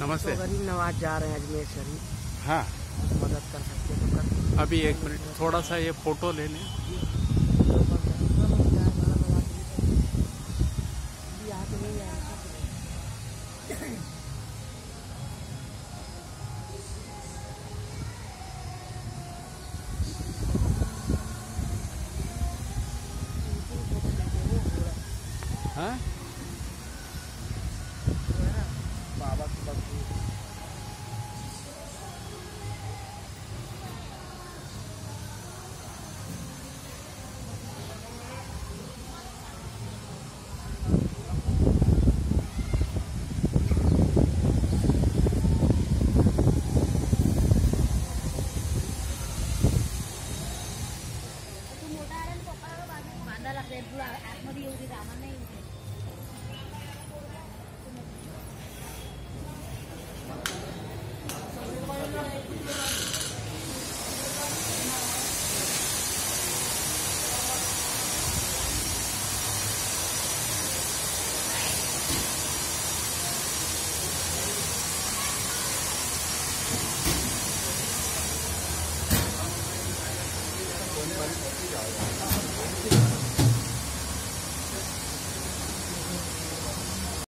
नमस्ते। तो गरीब नवाज़ जा रहे हैं अजमेर शरीफ हाँ। मदद कर सकते हैं तो कर अभी एक मिनट थोड़ा सा ये फ़ोटो ले लें। हाँ। મોટા આરામ પપ્પા બાજુ માંદા લાગશે એટલું આત્મદી એવું કીધું આમાં નહીં 你先治疗一下。